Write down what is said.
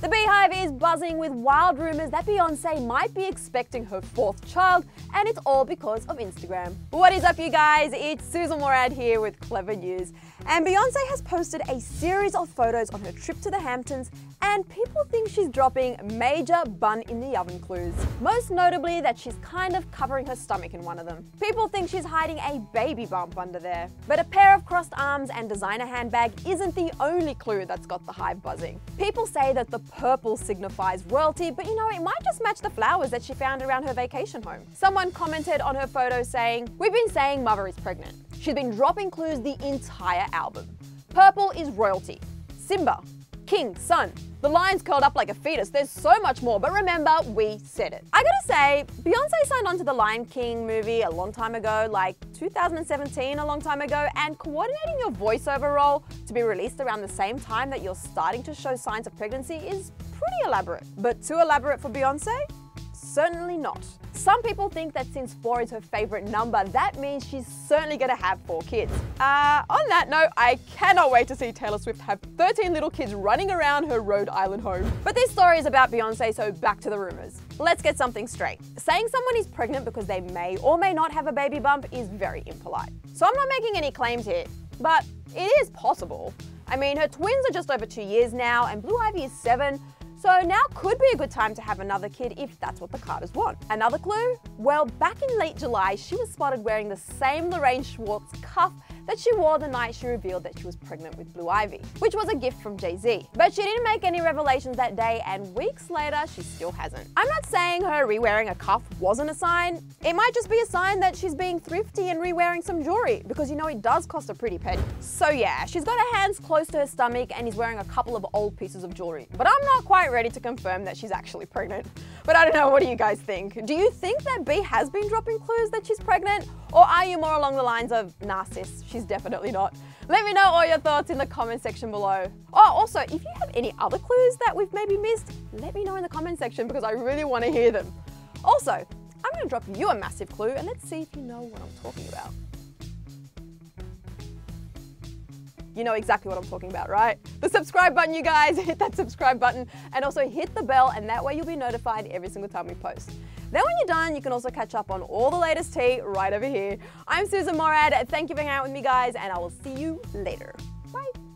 The Beyhive is buzzing with wild rumors that Beyonce might be expecting her fourth child, and it's all because of Instagram. What is up, you guys? It's Sussan Mourad here with Clevver News. And Beyonce has posted a series of photos on her trip to the Hamptons, and people think she's dropping major bun in the oven clues. Most notably, that she's kind of covering her stomach in one of them. People think she's hiding a baby bump under there. But a pair of crossed arms and designer handbag isn't the only clue that's got the hive buzzing. People say that the purple signifies royalty, but you know, it might just match the flowers that she found around her vacation home. Someone commented on her photo saying, We've been saying mother is pregnant. She's been dropping clues the entire album. Purple is royalty. Simba, king, son. The lion's curled up like a fetus. There's so much more, but remember, we said it. I gotta say, Beyonce signed on to the Lion King movie a long time ago, like 2017, a long time ago, and coordinating your voiceover role to be released around the same time that you're starting to show signs of pregnancy is pretty elaborate. But too elaborate for Beyonce? Certainly not. Some people think that since four is her favorite number, that means she's certainly gonna have four kids. Uh, on that note, I cannot wait to see Taylor Swift have 13 little kids running around her Rhode Island home. But this story is about Beyonce, so back to the rumors. Let's get something straight. Saying someone is pregnant because they may or may not have a baby bump is very impolite. So I'm not making any claims here, but it is possible. I mean, her twins are just over two years now, and Blue Ivy is seven, so now could be a good time to have another kid if that's what the Carters want. Another clue? Well, back in late July, she was spotted wearing the same Lorraine Schwartz cuff that she wore the night she revealed that she was pregnant with Blue Ivy, which was a gift from Jay-Z. But she didn't make any revelations that day, and weeks later, she still hasn't. I'm not saying her re-wearing a cuff wasn't a sign. It might just be a sign that she's being thrifty and re-wearing some jewelry, because you know it does cost a pretty penny. So yeah, she's got her hands close to her stomach and is wearing a couple of old pieces of jewelry. But I'm not quite ready to confirm that she's actually pregnant. But I don't know, what do you guys think? Do you think that Bey has been dropping clues that she's pregnant? Or are you more along the lines of, nah she's definitely not? Let me know all your thoughts in the comment section below. Oh, also, if you have any other clues that we've maybe missed, let me know in the comment section because I really want to hear them. Also, I'm going to drop you a massive clue and let's see if you know what I'm talking about. You know exactly what I'm talking about, right? The subscribe button, you guys. Hit that subscribe button and also hit the bell and that way you'll be notified every single time we post. Then when you're done, you can also catch up on all the latest tea right over here. I'm Sussan Mourad. Thank you for hanging out with me, guys, and I will see you later. Bye.